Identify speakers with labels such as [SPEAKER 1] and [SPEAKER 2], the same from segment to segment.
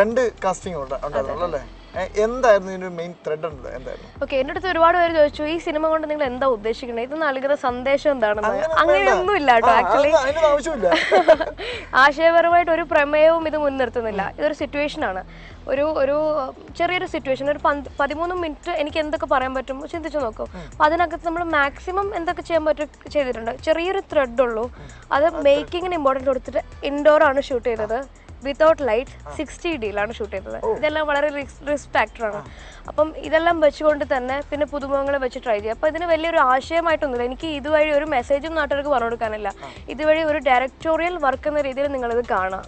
[SPEAKER 1] രണ്ട് കാസ്റ്റിംഗ് ഉണ്ടായിരുന്നു അല്ലേ? എന്തായിരുന്നു ഇതിന്റെ മെയിൻ ത്രെഡ് എന്തായിരുന്നു?
[SPEAKER 2] ഓക്കെ എന്റെ അടുത്ത് ഒരുപാട് പേര് ചോദിച്ചു ഈ സിനിമ കൊണ്ട് നിങ്ങൾ എന്താ ഉദ്ദേശിക്കുന്നത് ഇത് നൽകുന്ന സന്ദേശം എന്താണെന്ന്
[SPEAKER 1] അങ്ങനെ
[SPEAKER 2] അങ്ങനെയൊന്നും ഇല്ല കേട്ടോ ആക്ച്വലി ആശയപരമായിട്ട് ഒരു പ്രമേയവും ഇത് മുൻനിർത്തുന്നില്ല. ഇതൊരു സിറ്റുവേഷൻ ആണ്. ഒരു ഒരു ചെറിയൊരു സിറ്റുവേഷൻ ഒരു പതിമൂന്ന് മിനിറ്റ് എനിക്ക് എന്തൊക്കെ പറയാൻ പറ്റും? ചിന്തിച്ചു നോക്കും. അപ്പൊ അതിനകത്ത് നമ്മൾ മാക്സിമം എന്തൊക്കെ ചെയ്യാൻ പറ്റും ചെയ്തിട്ടുണ്ട്? ചെറിയൊരു ത്രെഡ് ഉള്ളൂ. അത് മേക്കിങ്ങിന് ഇമ്പോർട്ടന്റ് കൊടുത്തിട്ട് ഇൻഡോർ ആണ് ഷൂട്ട് ചെയ്തത്. വിത്തൗട്ട് ലൈറ്റ് സിക്സ്റ്റി ഡിയിലാണ് ഷൂട്ട് ചെയ്തത്. ഇതെല്ലാം വളരെ റിസ്ക് ഫാക്ടറാണ് അപ്പം ഇതെല്ലാം വെച്ചുകൊണ്ട് തന്നെ പിന്നെ പുതുമുഖങ്ങളെ വെച്ച് ട്രൈ ചെയ്യുക. അപ്പോൾ ഇതിന് വലിയൊരു ആശയമായിട്ടൊന്നുമില്ല. എനിക്ക് ഇതുവഴി ഒരു മെസ്സേജും നാട്ടുകാർക്ക് പറഞ്ഞു കൊടുക്കാനില്ല. ഇതുവഴി ഒരു ഡയറക്ടോറിയൽ വർക്ക് എന്ന രീതിയിൽ നിങ്ങളിത് കാണാം.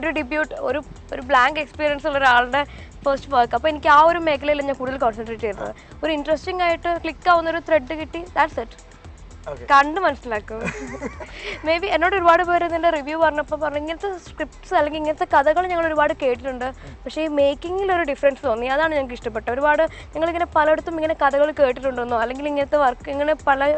[SPEAKER 2] ഒരു ഡിബ്യൂട്ട് ഒരു ഒരു ബ്ലാങ്ക് എക്സ്പീരിയൻസ് ഉള്ള ഒരാളുടെ ഫസ്റ്റ് വർക്ക് അപ്പോൾ എനിക്ക് ആ ഒരു മേഖലയിൽ ഞാൻ കൂടുതൽ കോൺസെൻട്രേറ്റ് ചെയ്തത്. ഒരു ഇൻട്രസ്റ്റിംഗ് ആയിട്ട് ക്ലിക്ക് ആവുന്ന ഒരു ത്രെഡ് കിട്ടി. That's it. കണ്ട് മനസ്സിലാക്കും. മേ ബി എന്നോട് ഒരുപാട് പേര് ഇതിന്റെ റിവ്യൂ പറഞ്ഞപ്പോൾ പറഞ്ഞു ഇങ്ങനത്തെ സ്ക്രിപ്റ്റ്സ് അല്ലെങ്കിൽ ഇങ്ങനത്തെ കഥകൾ ഞങ്ങൾ ഒരുപാട് കേട്ടിട്ടുണ്ട്. പക്ഷേ ഈ മേക്കിങ്ങിൽ ഒരു ഡിഫറൻസ് തോന്നി. അതാണ് ഞങ്ങൾക്ക് ഇഷ്ടപ്പെട്ടത്. ഒരുപാട് ഞങ്ങളിങ്ങനെ പലയിടത്തും ഇങ്ങനെ കഥകൾ കേട്ടിട്ടുണ്ടെന്നോ അല്ലെങ്കിൽ ഇങ്ങനത്തെ വർക്ക് ഇങ്ങനെ പല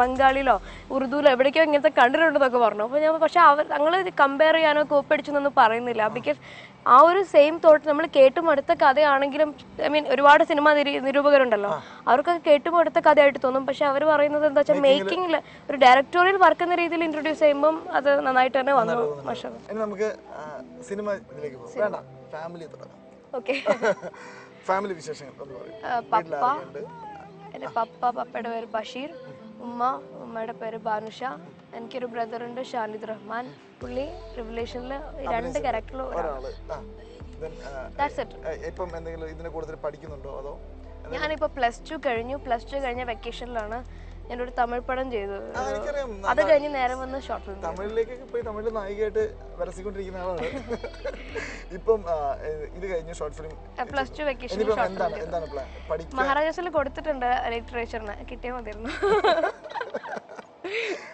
[SPEAKER 2] ബംഗാളിലോ ഉറുദുവിലോ എവിടേക്കോ ഇങ്ങനത്തെ കണ്ടിട്ടുണ്ടെന്നൊക്കെ പറഞ്ഞു. അപ്പോൾ ഞാൻ പക്ഷേ അവർ ഞങ്ങൾ കമ്പയർ ചെയ്യാനോ കോപ്പടിച്ചെന്നൊന്നും പറയുന്നില്ല. ബിക്കോസ് ആ ഒരു സെയിം തോട്ട് നമ്മൾ കേട്ടും അടുത്ത കഥയാണെങ്കിലും ഐ മീൻ ഒരുപാട് സിനിമ നിരൂപകരുണ്ടല്ലോ. അവർക്കൊക്കെ കേട്ടും അടുത്ത കഥയായിട്ട് തോന്നും. പക്ഷെ അവർ പറയുന്നത് എന്താ വെച്ചാൽ മേക്കിങ്ങിൽ ഒരു ഡയറക്ടോറിയൽ വർക്ക് എന്ന രീതിയിൽ ഇൻട്രൊഡ്യൂസ് ചെയ്യുമ്പോൾ അത് നന്നായിട്ട് തന്നെ വന്നു മാഷാ
[SPEAKER 1] നമുക്ക് സിനിമ ഇതിലേക്ക് വേണ്ട ഫാമിലി
[SPEAKER 2] ഓക്കെ.
[SPEAKER 1] ഫാമിലി വിശേഷങ്ങൾ
[SPEAKER 2] പപ്പ. എന്റെ പപ്പ പപ്പയുടെ പേര് ബഷീർ. ഉമ്മ ഉമ്മയുടെ പേര് ബാനുഷ. എനിക്കൊരു ബ്രദർ ഉണ്ട് ഷാനിദ് റഹ്മാൻ. പുള്ളി റിവലേഷനിൽ രണ്ട് ക്യാരക്ടറിൽ
[SPEAKER 1] ഒരാൾ. ഇപ്പം എന്തെങ്കിലും ഇതിനെ കൂടുതൽ പഠിക്കുന്നുണ്ടോ അതോ?
[SPEAKER 2] ഞാനിപ്പോൾ പ്ലസ് ടു കഴിഞ്ഞു. പ്ലസ് ടു കഴിഞ്ഞ വെക്കേഷനിലാണ് ഞാനൊരു തമിഴ് പടം ചെയ്തു. അത് കഴിഞ്ഞ് നേരെ വന്ന് ഷോർട്ട് ഫിലിം
[SPEAKER 1] തമിഴിലേക്കൊക്കെ പോയി തമിഴിൽ നായികയായിട്ട് വരസിക്കൊണ്ടിരിക്കുന്ന ആളാണ്. ഇപ്പം ഇത് കഴിഞ്ഞ് short film
[SPEAKER 2] plus two vacation
[SPEAKER 1] എന്താണ് എന്താണ് പ്ലാൻ
[SPEAKER 2] മഹാരാജാസിൽ കൊടുത്തിട്ടുണ്ട് ലിറ്ററേച്ചറിന് കിട്ടിയാൽ മതിയായിരുന്നു.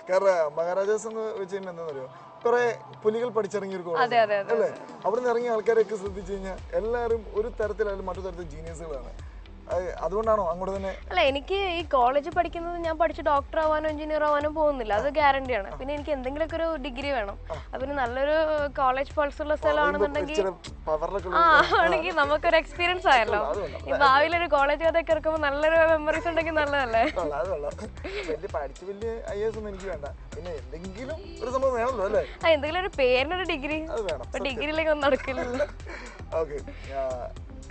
[SPEAKER 1] കാരണം മഹാരാജാസ് എന്ന് വെച്ച് കഴിഞ്ഞാൽ എന്താ പറയുക കുറെ പുലികൾ പഠിച്ചിറങ്ങിയ ഒരു
[SPEAKER 2] അതെ
[SPEAKER 1] അല്ലേ? അവിടെ നിന്ന് ഇറങ്ങിയ ആൾക്കാരൊക്കെ ശ്രദ്ധിച്ചു കഴിഞ്ഞാൽ എല്ലാവരും ഒരു തരത്തിലായാലും മറ്റു തരത്തിൽ ജീനിയസുകളാണ് അതുകൊണ്ടാണോ അങ്ങോട്ട് തന്നെ?
[SPEAKER 2] അല്ല എനിക്ക് ഈ കോളേജിൽ പഠിക്കുന്നത് ഞാൻ പഠിച്ച് ഡോക്ടർ ആവാനോ എഞ്ചിനീയർ ആവാനോ പോകുന്നില്ല. അത് ഗ്യാരണ്ടി ആണ്. പിന്നെ എനിക്ക് എന്തെങ്കിലുമൊക്കെ ഒരു ഡിഗ്രി വേണം. പിന്നെ നല്ലൊരു കോളേജ് പൾസ് ഉള്ള സ്ഥലമാണെന്നുണ്ടെങ്കിൽ ആ ആണെങ്കിൽ നമുക്കൊരു എക്സ്പീരിയൻസ് ആയല്ലോ. ഈ ഭാവിയിൽ ഒരു കോളേജ് കഥയൊക്കെ ഇറക്കുമ്പോൾ നല്ലൊരു മെമ്മറീസ് ഉണ്ടെങ്കിൽ നല്ലതല്ലേ?
[SPEAKER 1] എന്തെങ്കിലും ഒരു
[SPEAKER 2] എന്തെങ്കിലും പേരിനൊരു ഡിഗ്രി ഡിഗ്രിയിലേക്ക് ഒന്നും നടക്കില്ല
[SPEAKER 1] ഓക്കെ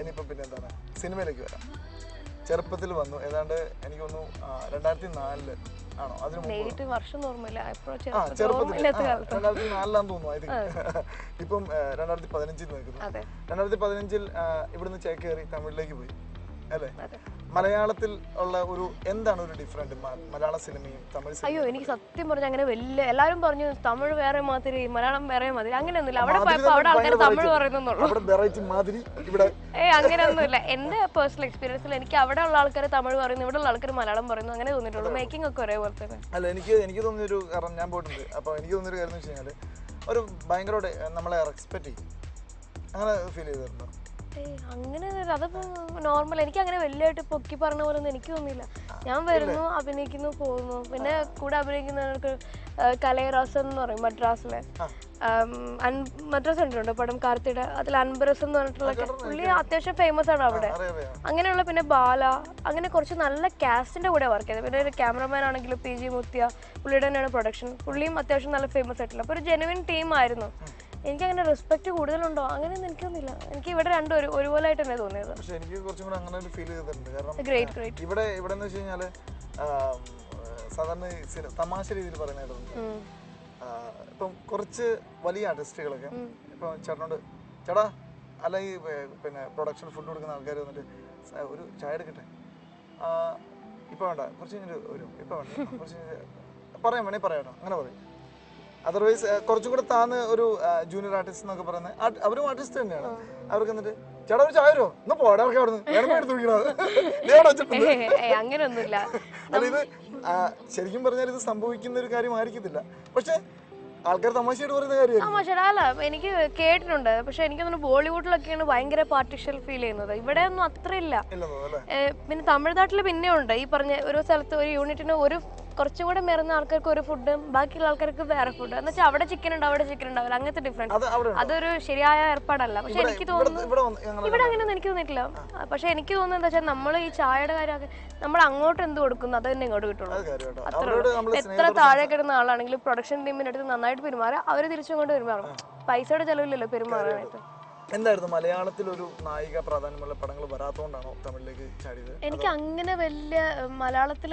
[SPEAKER 1] ഇനിയിപ്പം സിനിമയിലേക്ക് വരാം. ചെറുപ്പത്തിൽ വന്നു. ഏതാണ്ട് എനിക്ക് തോന്നുന്നു രണ്ടായിരത്തി നാലിൽ ആണോ? അതിന്
[SPEAKER 2] വർഷം ഓർമ്മയില്ല
[SPEAKER 1] ആ ചെറുപ്പത്തിൽ രണ്ടായിരത്തി നാലിലാന്ന് തോന്നുന്നു ഐ തിങ്ക്. ഇപ്പം രണ്ടായിരത്തി പതിനഞ്ചിൽ നിൽക്കുന്നു. രണ്ടായിരത്തി പതിനഞ്ചിൽ ഇവിടുന്ന് ചേക്കേറി തമിഴിലേക്ക് പോയി. അല്ലേ മലയാളത്തിൽ ഉള്ള ഒരു എന്താണ് ഒരു ഡിഫറെന്റ് മലയാള സിനിമയും തമിഴ് സിനിമയും?
[SPEAKER 2] അയ്യോ എനിക്ക് സത്യം പറഞ്ഞ അങ്ങനെ വലിയ എല്ലാരും പറഞ്ഞു തമിഴ് വേറെ മാതിരി മലയാളം വേറെ മാതിരി. അങ്ങനെയൊന്നുമില്ല. അവിടെ പോയപ്പോ അവിടെ ആൾക്കാർ തമിഴ് പറയുന്നുള്ളൂ
[SPEAKER 1] ഇവിടെ
[SPEAKER 2] ഏ അങ്ങനെയൊന്നുമില്ല. എന്റെ പേഴ്സണൽ എക്സ്പീരിയൻസിൽ എനിക്ക് അവിടെ ഉള്ള ആൾക്കാർ തമിഴ് പറയുന്നു ഇവിടെ ഉള്ള ആൾക്കാർ മലയാളം പറയുന്നു അങ്ങനെ തോന്നിയിട്ടുള്ളൂ. മേക്കിംഗ് ഒക്കെ ഒരേപോലെ തന്നെ.
[SPEAKER 1] അല്ല എനിക്ക് എനിക്ക് തോന്നിയൊരു കാരണം ഞാൻ പോയിട്ടുണ്ട്. അപ്പൊ എനിക്ക് തോന്നിയൊരു കാര്യം എന്ന് വെച്ച് കഴിഞ്ഞാൽ ഒരു ഭയങ്കര നമ്മളെ റെസ്പെക്ട് ചെയ്യും. അങ്ങനെ ഫീൽ ചെയ്തിട്ടുണ്ടോ?
[SPEAKER 2] അങ്ങനെ. അതിപ്പോ നോർമൽ എനിക്ക് അങ്ങനെ വലിയതായിട്ട് പൊക്കി പറഞ്ഞ പോലെ ഒന്നും എനിക്ക് തോന്നിയില്ല. ഞാൻ വരുന്നു അഭിനയിക്കുന്നു പോകുന്നു. പിന്നെ കൂടെ അഭിനയിക്കുന്നവർക്ക് കലയറാസ് എന്ന് പറയും മദ്രാസിലെ. മദ്രാസ് കണ്ടിട്ടുണ്ടോ? പടം കാർത്തിയുടെ അതിൽ അൻബറസ് എന്ന് പറഞ്ഞിട്ടുള്ള പുള്ളി അത്യാവശ്യം ഫേമസ് ആണ് അവിടെ. അങ്ങനെയുള്ള പിന്നെ ബാല അങ്ങനെ കുറച്ച് നല്ല കാസ്റ്റിന്റെ കൂടെ വർക്ക് ചെയ്തത്. പിന്നെ ഒരു ക്യാമറമാൻ ആണെങ്കിലും പി ജി മുത്തിയ പുള്ളിയുടെ തന്നെയാണ് പ്രൊഡക്ഷൻ പുള്ളിയും അത്യാവശ്യം നല്ല ഫേമസ് ആയിട്ടുള്ള. അപ്പോൾ ഒരു ജെനുവിൻ ടീം ആയിരുന്നു. എനിക്ക് അങ്ങനെ റെസ്പെക്ട് കൂടുതലുണ്ടോ? അങ്ങനെയൊന്നും എനിക്കൊന്നുമില്ല എനിക്ക് ഇവിടെ രണ്ടും ഒരു ഒരുപോലെ ആയിട്ട് തന്നെ തോന്നിയത്.
[SPEAKER 1] പക്ഷേ എനിക്ക് കുറച്ചും കൂടെ അങ്ങനെ ഒരു ഫീൽ ചെയ്തിട്ടുണ്ട്. കാരണം
[SPEAKER 2] ഗ്രേറ്റ് ഗ്രേറ്റ്
[SPEAKER 1] ഇവിടെ ഇവിടെ എന്ന് വെച്ച് കഴിഞ്ഞാൽ സാധാരണ തമാശ രീതിയിൽ പറയുന്ന കേട്ടിട്ടുണ്ട് ആ, ഇപ്പം കുറച്ച് വലിയ ആർട്ടിസ്റ്റുകളൊക്കെ ഇപ്പം ചേട്ടനോട് ചേട്ടാ അല്ല ഈ ഏർ, പിന്നെ പ്രൊഡക്ഷൻ ഫുഡ് കൊടുക്കുന്ന ആൾക്കാർ വന്നിട്ട് "സ- ഒരു ചായ എടുക്കട്ടെ? ഇപ്പം വേണ്ട കുറച്ച് കഴിഞ്ഞിട്ട് വരും ഇപ്പം വേണ്ട കുറച്ച് കഴിഞ്ഞിട്ട് പറയാം വേണേ പറയാട്ടോ അങ്ങനെ പറയും. അതർവൈസ് കുറച്ചും കൂടെ താന്ന് ഒരു ജൂനിയർ ആർട്ടിസ്റ്റ് എന്നൊക്കെ പറയുന്നത് അവരും ആർട്ടിസ്റ്റ് തന്നെയാണ്. അവർക്ക് എന്നിട്ട് ചേട്ടാ ഒരു ചായ വരുമോ പോടാ അവർക്ക് അവിടെ നിന്ന്
[SPEAKER 2] അങ്ങനെയൊന്നുമില്ല.
[SPEAKER 1] അല്ല ഇത് ശരിക്കും പറഞ്ഞാൽ ഇത് സംഭവിക്കുന്ന ഒരു കാര്യമായിരിക്കത്തില്ല. പക്ഷെ ആൾക്കാർ തമാശയായിട്ട് പറയുന്ന
[SPEAKER 2] കാര്യം
[SPEAKER 1] കാര്യമായിരിക്കും
[SPEAKER 2] അല്ല എനിക്ക് കേട്ടിട്ടുണ്ട്. പക്ഷെ എനിക്ക് തോന്നുന്നു ബോളിവുഡിലൊക്കെയാണ് ഭയങ്കര പാർട്ടിഷ്യൽ ഫീൽ ചെയ്യുന്നത്. ഇവിടെ ഒന്നും അത്രയില്ല. പിന്നെ തമിഴ്നാട്ടിൽ പിന്നെ ഉണ്ട്. ഈ പറഞ്ഞ ഒരു സ്ഥലത്ത് ഒരു യൂണിറ്റിന് ഒരു കുറച്ചും കൂടെ മെറുന്ന ആൾക്കാർക്ക് ഒരു ഫുഡും ബാക്കിയുള്ള ആൾക്കാർക്ക് വേറെ ഫുഡ് എന്ന് വെച്ചാൽ അവിടെ ചിക്കൻ ഉണ്ട് അവിടെ ചിക്കൻ ഉണ്ടാവില്ല. അങ്ങനത്തെ ഡിഫറൻസ്? അതൊരു ശരിയായ ഏർപ്പാടല്ല. പക്ഷെ എനിക്ക് തോന്നുന്നു
[SPEAKER 1] ഇവിടെ
[SPEAKER 2] അങ്ങനെയൊന്നും എനിക്ക് തോന്നിയിട്ടില്ല. പക്ഷെ എനിക്ക് തോന്നുന്നത് എന്താ വെച്ചാൽ നമ്മൾ ഈ ചായയുടെ കാര്യമൊക്കെ നമ്മൾ അങ്ങോട്ട് എന്ത് കൊടുക്കുന്നു അത് തന്നെ ഇങ്ങോട്ട് കിട്ടുള്ളൂ. അത്ര എത്ര താഴെ കിടന്ന ആളാണെങ്കിലും പ്രൊഡക്ഷൻ ടീമിന്റെ അടുത്ത് നന്നായിട്ട് പെരുമാറുക. അവർ തിരിച്ചുകൊണ്ട് പെരുമാറും. പൈസയുടെ ചെലവില്ലല്ലോ പെരുമാറാനായിട്ട്.
[SPEAKER 1] എന്തായിരുന്നു മലയാളത്തിൽ ഒരു നായിക പ്രാധാന്യമുള്ള പടങ്ങൾ വരാത്തോണ്ടാണോ തമിഴിലേക്ക് ചാടിയത്?
[SPEAKER 2] എനിക്ക് അങ്ങനെ വലിയ മലയാളത്തിൽ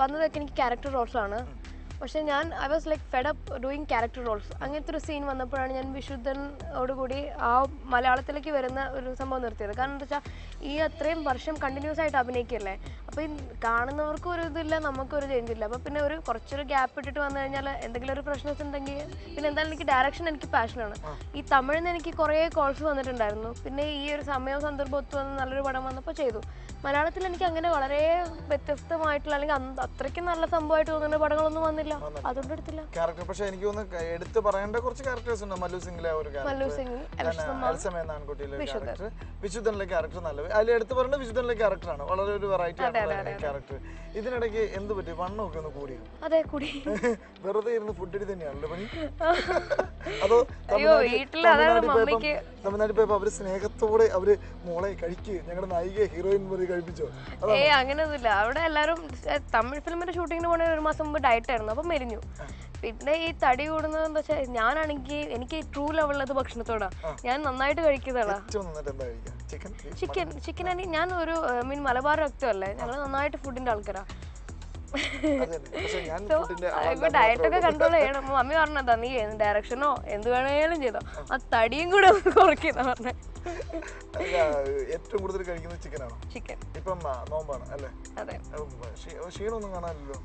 [SPEAKER 2] വന്നതൊക്കെ എനിക്ക് ക്യാരക്ടർ റോൾസ് ആണ്. പക്ഷെ ഞാൻ I was like fed up doing character roles അങ്ങനത്തെ ഒരു സീൻ വന്നപ്പോഴാണ് ഞാൻ വിശുദ്ധനോടുകൂടി ആ മലയാളത്തിലേക്ക് വരുന്ന ഒരു സംഭവം നിർത്തിയത്. കാരണം എന്താ വെച്ചാൽ ഈ അത്രയും വർഷം കണ്ടിന്യൂസ് ആയിട്ട് അഭിനയിക്കല്ലേ? അപ്പോൾ ഈ കാണുന്നവർക്കും ഒരു ഇതില്ല നമുക്കും ഒരു ചേഞ്ച് ഇല്ല. അപ്പോൾ പിന്നെ ഒരു കുറച്ചൊരു ഗ്യാപ്പ് ഇട്ടിട്ട് വന്നു കഴിഞ്ഞാൽ എന്തെങ്കിലും ഒരു പ്രശ്നം ഉണ്ടെങ്കിൽ പിന്നെ എന്തായാലും എനിക്ക് ഡയറക്ഷൻ എനിക്ക് പാഷനാണ് ഈ തമിഴിൽ നിന്ന് എനിക്ക് കുറേ കോൾസ് വന്നിട്ടുണ്ടായിരുന്നു. പിന്നെ ഈ ഒരു സമയവും സന്ദർഭം ഒത്തു വന്ന് നല്ലൊരു പടം വന്നപ്പോൾ ചെയ്തു. മലയാളത്തിൽ എനിക്ക് അങ്ങനെ വളരെ വ്യത്യസ്തമായിട്ടുള്ള അല്ലെങ്കിൽ അത്രയ്ക്ക് നല്ല സംഭവമായിട്ട് തോന്നുന്ന പടങ്ങളൊന്നും വന്നില്ല. അതുകൊണ്ട് എടുത്തില്ല.
[SPEAKER 1] ക്യാരക്ടർ പക്ഷെ എനിക്ക് തോന്നുന്നു എടുത്ത് പറയേണ്ട കുറച്ച് ക്യാരക്ടേഴ്സ് ഉണ്ട്. മല്ലു സിംഗിലെ ഒരു ക്യാരക്ടർ എന്ന ആൺകുട്ടിയിലെ ക്യാരക്ടർ വിശുദ്ധനിലെ ക്യാരക്ടർ നല്ല അതിൽ എടുത്തു പറയേണ്ട വിശുദ്ധനിലെ ക്യാരക്ടറാണ് വളരെ ഒരു വെറൈറ്റി ക്യാരക്ടർ ഇതിനിടയ്ക്ക് എന്ത് പറ്റി? വണ്ണമൊക്കെ ഒന്ന് കൂടിയോ
[SPEAKER 2] അതെ കൂടി.
[SPEAKER 1] വെറുതെ ഇരുന്ന് ഫുഡ് അടി തന്നെയാണല്ലോ പണി. അതോ തമിഴ്നാട്ടിൽ- പോയപ്പം- അവർ സ്നേഹത്തോടെ അവർ മോളെ കഴിക്ക്. ഞങ്ങളുടെ നായിക ഹീറോയിൻ മുറി കഴിപ്പിച്ചോ.
[SPEAKER 2] ഏ അങ്ങനെയൊന്നുമില്ല. അവിടെ എല്ലാരും തമിഴ് ഫിലിമിന്റെ ഷൂട്ടിങ്ങിന് പോണ ഒരു മാസം മുമ്പ് ഡയറ്റ് ആയിരുന്നു. അപ്പം മെലിഞ്ഞു. പിന്നെ ഈ തടി കൂടുന്നത് എന്താ വെച്ചാൽ ഞാനാണെങ്കിൽ എനിക്ക് ട്രൂ ലെവലുള്ളത് ഭക്ഷണത്തോടാ. ഞാൻ നന്നായിട്ട് കഴിക്കുന്നതാ
[SPEAKER 1] ഏറ്റവും നന്നായിട്ട് എന്താ കഴിക്കുക ചിക്കൻ
[SPEAKER 2] ചിക്കൻ ഞാൻ ഒരു മീൻ മലബാർ രക്തമല്ലേ? ഞങ്ങൾ നന്നായിട്ട് ഫുഡിന്റെ ആൾക്കാരാ.
[SPEAKER 1] ഡയറ്റൊക്കെ പക്ഷെ ഞാൻ ഫുഡിന്റെ
[SPEAKER 2] ഇപ്പൊ ഡയറ്റൊക്കെ കൺട്രോൾ ചെയ്യണം. മമ്മി പറഞ്ഞതാ നീ ഡയറക്ഷനോ എന്ത് വേണേലും ചെയ്തോ. ആ. തടിയും കൂടെ കുറയ്ക്കുന്ന പറഞ്ഞ.
[SPEAKER 1] ഏറ്റവും കൂടുതൽ കഴിക്കുന്നത് ചിക്കനാണോ
[SPEAKER 2] ചിക്കൻ
[SPEAKER 1] ഇപ്പം നോമ്പാണ് അല്ലേ?
[SPEAKER 2] അതെ.
[SPEAKER 1] ക്ഷീണമൊന്നും കാണാനില്ലല്ലോ?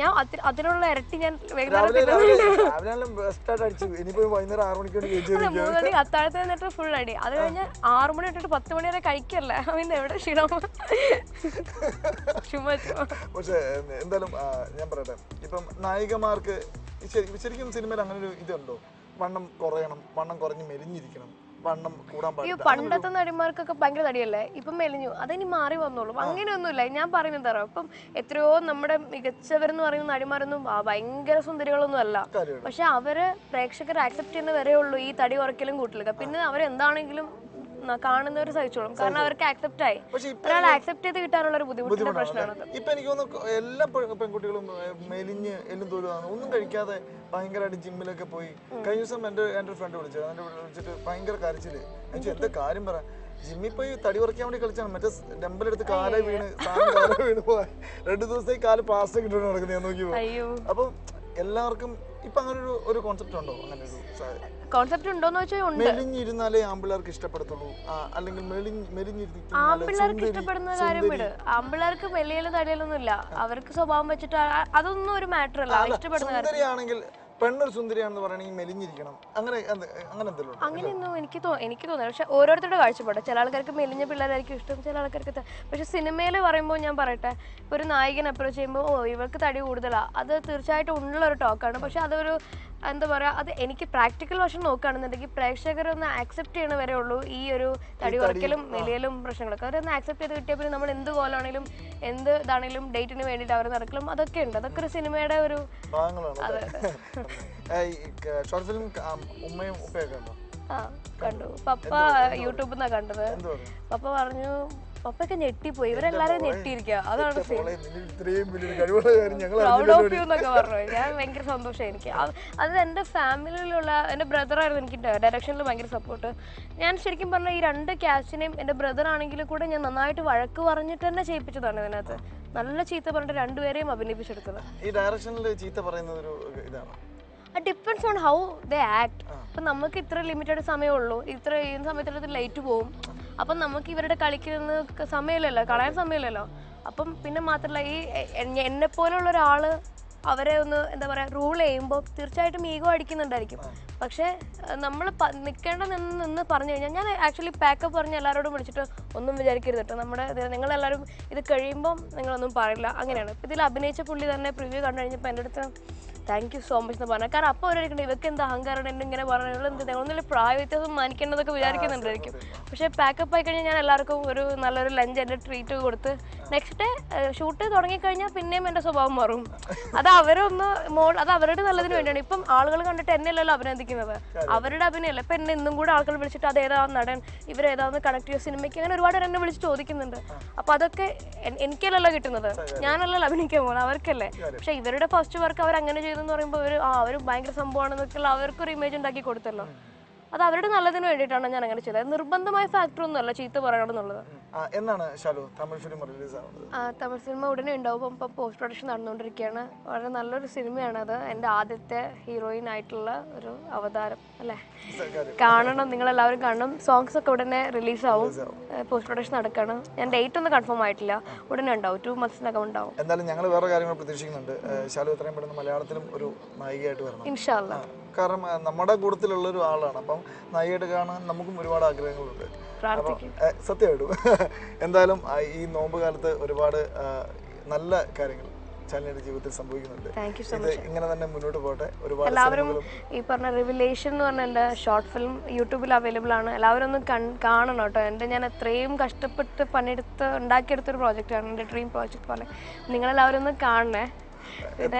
[SPEAKER 2] ഞാൻ അതി- അതിനുള്ള ഇരട്ടി ഞാൻ വൈകുന്നേരം
[SPEAKER 1] രാവിലെ രാവിലെ രാവിലെ ബെസ്റ്റ് ആയിട്ട് അടിച്ചു. ഇനിയിപ്പോ വൈകുന്നേരം ആറു മണിക്ക് വേണ്ടി കഴിച്ചു
[SPEAKER 2] അതെ, മൂന്ന് മണി അത്താഴത്ത് നിന്നിട്ട് ഫുൾ അടി. അത് കഴിഞ്ഞ് ആറു മണി തൊട്ടിട്ട് പത്ത് മണി വരെ കഴിക്കല്ലേ? അവന്റെ എവിടെ ക്ഷീണം? ചുമ്മാ ചുമ്മാ.
[SPEAKER 1] പക്ഷെ എന്തായാലും ആ, ഞാൻ പറയട്ടെ. ഇപ്പം നായികമാർക്ക് ശരി- ശരിക്കും സിനിമയിൽ അങ്ങനെ ഒരു ഇതുണ്ടോ? വണ്ണം കുറയണം വണ്ണം കുറഞ്ഞ് മെലിഞ്ഞിരിക്കണം. വണ്ണം കൂടാൻ
[SPEAKER 2] ഈ പണ്ടത്തെ നടിമാർക്കൊക്കെ ഭയങ്കര തടിയല്ലേ? ഇപ്പം മെലിഞ്ഞു. അതിനി മാറി വന്നോളൂ. അങ്ങനെയൊന്നുമില്ല. ഞാൻ പറയുന്നത് തരാം ഇപ്പം എത്രയോ നമ്മുടെ മികച്ചവരെന്ന് പറയുന്ന നടിമാരൊന്നും ആ ഭയങ്കര സുന്ദരികളൊന്നും അല്ല. പക്ഷെ അവർ പ്രേക്ഷകർ ആക്സെപ്റ്റ് ചെയ്യുന്ന വരെ ഉള്ളൂ ഈ തടി കുറയ്ക്കലും കൂട്ടിലൊക്കെ പിന്നെ അവരെന്താണെങ്കിലും കാണുന്നവർ സഹിച്ചോളും. കാരണം അവർക്ക് ആക്സെപ്റ്റ് ആയി. ഒരാൾ ആക്സെപ്റ്റ് ചെയ്ത് കിട്ടാനുള്ള ഒരു ബുദ്ധിമുട്ടിന്റെ പ്രശ്നമാണ്
[SPEAKER 1] ഇപ്പൊ എനിക്ക് തോന്നുന്നു എല്ലാ പെൺകുട്ടികളും മെലിഞ്ഞ് എല്ലും തോലുമാണ് ഒന്നും കഴിക്കാതെ ഭയങ്കരമായിട്ട് ജിമ്മിലൊക്കെ പോയി. കഴിഞ്ഞ ദിവസം എന്റെ എന്റെ ഫ്രണ്ട് വിളിച്ചു. എന്റെ വിളിച്ചിട്ട് ഭയങ്കര കരച്ചിൽ. എന്താ കാര്യം പറ? ജിമ്മിൽ പോയി തടി കുറയ്ക്കാൻ വേണ്ടി കളിച്ചാണ്. മറ്റേ ഡെമ്പലെടുത്ത് കാലെ വീണ് കാലെ വീണ് പോവാ രണ്ടു ദിവസത്തേക്ക് കാൽ പ്ലാസ്റ്റിക് ഇട്ടുകൊണ്ട് നടക്കുന്നത്. നോക്കി
[SPEAKER 2] പോകും
[SPEAKER 1] അപ്പം എല്ലാവർക്കും ഇപ്പൊ അങ്ങനെ ഒരു ഒരു കോൺസെപ്റ്റ് ഉണ്ടോ? അങ്ങനെ ഒരു
[SPEAKER 2] കോൺസെപ്റ്റ് ഉണ്ടോന്ന് വെച്ചാൽ ഉണ്ട്.
[SPEAKER 1] മെലിഞ്ഞിരുന്നാലേ ആമ്പിള്ളേർക്ക് ഇഷ്ടപ്പെടത്തുള്ളൂ. അല്ലെങ്കിൽ
[SPEAKER 2] ആമ്പിള്ളേർക്ക് ഇഷ്ടപ്പെടുന്ന കാര്യം വിട്. ആമ്പിള്ളേർക്ക് വെളിയിലും തടിയിലൊന്നും ഇല്ല അവർക്ക് സ്വഭാവം വെച്ചിട്ട് അതൊന്നും ഒരു മാറ്റർ അല്ല. ഇഷ്ടപ്പെടുന്ന കാര്യം
[SPEAKER 1] പെണ്ണൊരു സുന്ദരിയാണെന്ന് പറയണെങ്കിൽ മെലിഞ്ഞിരിക്കണം. അങ്ങനെ അങ്ങനെ എന്തെങ്കിലും
[SPEAKER 2] അങ്ങനെയൊന്നും എനിക്ക് എനിക്ക് തോന്നുന്നു പക്ഷെ ഓരോരുത്തരുടെ കാഴ്ചപ്പാട്. ചില ആൾക്കാർക്ക് മെലിഞ്ഞ പിള്ളേരായിരിക്കും ഇഷ്ടം ചില ആൾക്കാർക്ക് പക്ഷെ സിനിമയിൽ പറയുമ്പോൾ ഞാൻ പറയട്ടെ ഒരു നായകൻ അപ്രോച്ച് ചെയ്യുമ്പോൾ ഓ ഇവർക്ക് തടി കൂടുതലാ. അത് തീർച്ചയായിട്ടും ഉള്ള ഒരു ടോക്കാണ് പക്ഷെ അതൊരു എന്താ പറയാ അത് എനിക്ക് പ്രാക്ടിക്കൽ വശം നോക്കുകയാണെന്നുണ്ടെങ്കിൽ പ്രേക്ഷകരൊന്ന് ആക്സെപ്റ്റ് ചെയ്യണ വരെ ഉള്ളൂ ഈ ഒരു തടി ഉറക്കലും മെലിയലും പ്രശ്നങ്ങളൊക്കെ. അവരൊന്ന് ആക്സെപ്റ്റ് ചെയ്ത് കിട്ടിയ പിന്നെ നമ്മൾ എന്ത് കോലാണെങ്കിലും എന്ത് ഇതാണെങ്കിലും ഡേറ്റിന് വേണ്ടിയിട്ട് അവർ നടക്കലും അതൊക്കെ ഉണ്ട്. അതൊക്കെ ഒരു സിനിമയുടെ ഒരു
[SPEAKER 1] ഷോർട്ട് ഫിലിം ഉമ്മയും ഉപ്പയൊക്കെ
[SPEAKER 2] കണ്ടു? പപ്പ യൂട്യൂബിൽ നിന്നാണ് കണ്ടത്. പപ്പ പറഞ്ഞു പപ്പയൊക്കെ ഞെട്ടിപ്പോയി. ഇവരെല്ലാരും ഞെട്ടിയിരിക്കുക അതാണ് പ്രൗഡ് ഓഫ് യു എന്നൊക്കെ പറഞ്ഞു. ഞാൻ ഭയങ്കര സന്തോഷം എനിക്ക്. അത് എന്റെ എന്റെ ഫാമിലിയിലുള്ള എന്റെ ബ്രദറായിരുന്നു എനിക്ക് ഡയറക്ഷനിൽ ഭയങ്കര സപ്പോർട്ട് ഞാൻ ശരിക്കും പറഞ്ഞ ഈ രണ്ട് ക്യാസ്റ്റിനെയും എന്റെ ബ്രദർ ആണെങ്കിലും കൂടെ ഞാൻ നന്നായിട്ട് വഴക്ക് പറഞ്ഞിട്ട് തന്നെ ചെയ്യിപ്പിച്ചതാണ് ഇതിനകത്ത്. നല്ല ചീത്ത പറഞ്ഞിട്ട് രണ്ടുപേരെയും അഭിനയിപ്പിച്ചെടുത്തത്.
[SPEAKER 1] ഈ ഡയറക്ഷനിൽ ചീത്ത പറയുന്നത് ഒരു ഇതാണ്.
[SPEAKER 2] Depends on how the act അപ്പം നമുക്ക് ഇത്ര ലിമിറ്റഡ് സമയമുള്ളൂ ഇത്ര ഈ സമയത്തുള്ളത് ലൈറ്റ് പോവും. അപ്പം നമുക്ക് ഇവരുടെ കളിക്കുന്ന സമയമില്ലല്ലോ. കളയാൻ സമയമില്ലല്ലോ. അപ്പം പിന്നെ മാത്രമല്ല ഈ എന്നെ പോലുള്ള ഒരാൾ അവരെ ഒന്ന് എന്താ പറയുക റൂൾ ചെയ്യുമ്പോൾ തീർച്ചയായിട്ടും ഈഗോ അടിക്കുന്നുണ്ടായിരിക്കും. പക്ഷേ നമ്മൾ നിൽക്കേണ്ട നിന്ന് നിന്ന് പറഞ്ഞു കഴിഞ്ഞാൽ ഞാൻ ആക്ച്വലി പാക്കപ്പ് പറഞ്ഞ് എല്ലാവരോടും വിളിച്ചിട്ട് ഒന്നും വിചാരിക്കരുത് കേട്ടോ നമ്മുടെ നിങ്ങളെല്ലാവരും ഇത് കഴിയുമ്പം നിങ്ങളൊന്നും പറയില്ല. അങ്ങനെയാണ്. ഇതിൽ അഭിനയിച്ച പുള്ളി തന്നെ പ്രിവ്യൂ കണ്ടു കഴിഞ്ഞപ്പോൾ എന്റെ അടുത്ത് താങ്ക് യു സോ മച്ച് എന്ന് പറഞ്ഞാൽ കാരണം അപ്പോൾ അവരായിരിക്കും ഇവർക്ക് എന്താ അഹങ്കാരം എന്നെ ഇങ്ങനെ പറഞ്ഞുള്ള എന്ത് ഒന്നുമില്ല പ്രായ വ്യത്യാസം മാനിക്കേണ്ടതൊക്കെ വിചാരിക്കുന്നുണ്ടായിരിക്കും. പക്ഷേ പാക്കപ്പ് ആയി കഴിഞ്ഞാൽ ഞാൻ എല്ലാവർക്കും ഒരു നല്ലൊരു ലഞ്ച് എന്റെ ട്രീറ്റ് കൊടുത്ത് നെക്സ്റ്റ് ഡേ ഷൂട്ട് തുടങ്ങിക്കഴിഞ്ഞാൽ പിന്നെയും എന്റെ സ്വഭാവം മാറും. അത് അവരൊന്ന് മോൾ അത് അവരുടെ നല്ലതിന് വേണ്ടിയാണ്. ഇപ്പം ആളുകൾ കണ്ടിട്ട് എന്നെയല്ലല്ലോ അഭിനന്ദിക്കുന്നത്. അവരുടെ അഭിനയമല്ല ഇപ്പം എന്നെ ഇന്നും കൂടെ ആളുകൾ വിളിച്ചിട്ട് അത് ഏതാ നടൻ ഇവരേതാന്ന് കണക്ട് ചെയ്യുക സിനിമയ്ക്ക് അങ്ങനെ ഒരുപാട് എന്നെ വിളിച്ച് ചോദിക്കുന്നുണ്ട്. അപ്പോൾ അതൊക്കെ എനിക്കല്ലല്ലോ കിട്ടുന്നത്. ഞാനല്ലല്ലോ അഭിനയിക്കാൻ പോകുന്നത് അവർക്കല്ലേ? പക്ഷെ ഇവരുടെ ഫസ്റ്റ് വർക്ക് അവർ അങ്ങനെ ചെയ്തെന്ന് പറയുമ്പോൾ ഒരു ആ അവർ ഭയങ്കര സംഭവമാണെന്നൊക്കെയുള്ള അവർക്കൊരു ഇമേജ് ഉണ്ടാക്കി കൊടുത്തല്ലോ. അത് അവരുടെ നല്ലതിന് വേണ്ടിയിട്ടാണ് ഞാൻ അങ്ങനെ ചെയ്തത്. നിർബന്ധമായ ഫാക്ടർ ഒന്നുമല്ല ചീത്ത പറയണമെന്നുള്ളത്
[SPEAKER 1] എന്നാണ് ഷാലു തമിഴ് ഫിലിം റിലീസ് ആവുന്നത്
[SPEAKER 2] തമിഴ് സിനിമ ഉടനെ ഉണ്ടാവും. ഇപ്പം പോസ്റ്റ് പ്രൊഡക്ഷൻ നടന്നുകൊണ്ടിരിക്കുകയാണ്. വളരെ നല്ലൊരു സിനിമയാണ് അത്. എന്റെ ആദ്യത്തെ ഹീറോയിൻ ആയിട്ടുള്ള ഒരു അവതാരം അല്ലേ? കാണണം. നിങ്ങൾ എല്ലാവരും കാണണം. സോങ്സ് ഒക്കെ ഉടനെ റിലീസ് ആവും പോസ്റ്റ് പ്രൊഡക്ഷൻ നടക്കുകയാണ് ഞാൻ ഡേറ്റ് ഒന്നും കൺഫേം ആയിട്ടില്ല. ഉടനെ ഉണ്ടാവും. ടു മന്ത്സിനകം ഉണ്ടാവും.
[SPEAKER 1] എന്തായാലും ഞങ്ങൾ വേറെ കാര്യങ്ങൾ പ്രതീക്ഷിക്കുന്നുണ്ട്. ഷാലു എത്രയും പെട്ടെന്ന് മലയാളത്തിലും ഒരു നായികയായിട്ട് വരണം.
[SPEAKER 2] ഇൻഷാല്ല
[SPEAKER 1] കാരണം നമ്മുടെ കൂട്ടത്തിലുള്ള ഒരു ആളാണ്. അപ്പം നായികയായിട്ട് കാണാൻ നമുക്കും ഒരുപാട് ആഗ്രഹങ്ങളുണ്ട്. ഏഹ്, സത്യമായിട്ടും. എന്തായാലും ഈ നോമ്പ് കാലത്ത് ഒരുപാട് നല്ല കാര്യങ്ങൾ ചാനലിന്റെ ജീവിതത്തിൽ സംഭവിക്കുന്നുണ്ട്. ഇത് ഇങ്ങനെ തന്നെ മുന്നോട്ട് പോട്ടെ ഒരുപാട്
[SPEAKER 2] എല്ലാവരും ഈ പറഞ്ഞ റിവിലേഷൻ എന്ന് പറഞ്ഞ എന്റെ ഷോർട്ട് ഫിലിം യൂട്യൂബിൽ അവൈലബിൾ ആണ്. എല്ലാവരും ഒന്ന് കാണണം കേട്ടോ. എന്റെ ഞാൻ എത്രയും കഷ്ടപ്പെട്ട് പണിയെടുത്ത് ഉണ്ടാക്കിയെടുത്തൊരു പ്രോജക്റ്റാണ് എന്റെ ഡ്രീം പ്രോജക്റ്റ് പോലെ. നിങ്ങളെല്ലാവരും ഒന്ന് കാണണേ.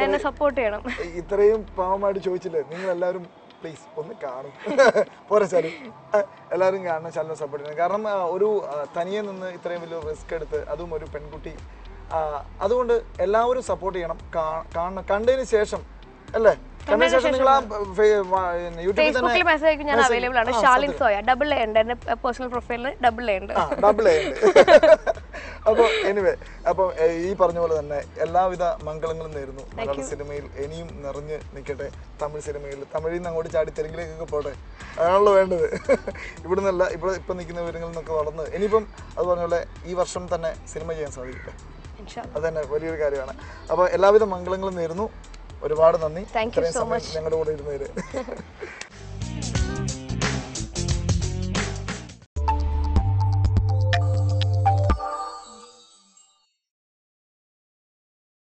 [SPEAKER 2] എന്നെ സപ്പോർട്ട് ചെയ്യണം.
[SPEAKER 1] ഇത്രയും പാവമായിട്ട് ചോദിച്ചില്ലേ? നിങ്ങൾ എല്ലാവരും പ്ലീസ് ഒന്ന് കാണും. പോരെ ചാലും എല്ലാവരും കാണണം ചാലിനെ സപ്പോർട്ട് ചെയ്യണം കാരണം ഒരു തനിയെ നിന്ന് ഇത്രയും വലിയ റിസ്ക് എടുത്ത് അതും ഒരു പെൺകുട്ടി അതുകൊണ്ട് എല്ലാവരും സപ്പോർട്ട് ചെയ്യണം. കാണണം. കണ്ടതിന് ശേഷം അല്ലേ?
[SPEAKER 2] ഫേസ്ബുക്കിൽ മെസ്സേജ് അയക്കും ഞാൻ അവൈലബിൾ ആണ്. ഷാലിൻ സോയ ഡബിൾ എ ഉണ്ട്. എന്റെ പേഴ്സണൽ പ്രൊഫൈലിൽ ഡബിൾ എ ഉണ്ട്.
[SPEAKER 1] ഡബിൾ എ ഉണ്ട്. അപ്പോൾ എനിവേ അപ്പോൾ ഈ പറഞ്ഞ പോലെ തന്നെ എല്ലാവിധ മംഗളങ്ങളും നേരുന്നു. മലയാള സിനിമയിൽ ഇനിയും നിറഞ്ഞു നിൽക്കട്ടെ തമിഴ് സിനിമയിൽ. തമിഴിൽ നിന്ന് അങ്ങോട്ട് ചാടി തെലുങ്കിലേക്കൊക്കെ പോട്ടെ. അതാണല്ലോ വേണ്ടത്. ഇവിടെ നിന്നല്ല ഇവിടെ ഇപ്പൊ നിൽക്കുന്ന വിവരങ്ങളിൽ നിന്നൊക്കെ വളർന്ന് ഇനിയിപ്പം അത് പറഞ്ഞ പോലെ ഈ വർഷം തന്നെ സിനിമ ചെയ്യാൻ സാധിക്കട്ടെ അത് തന്നെ വലിയൊരു കാര്യമാണ്. അപ്പോൾ എല്ലാവിധ മംഗളങ്ങളും നേരുന്നു. ഒരുപാട് നന്ദി.
[SPEAKER 2] താങ്ക്
[SPEAKER 1] യു
[SPEAKER 2] സോ
[SPEAKER 1] മച്ച് ഞങ്ങളുടെ കൂടെ ഇരുന്നതിന്.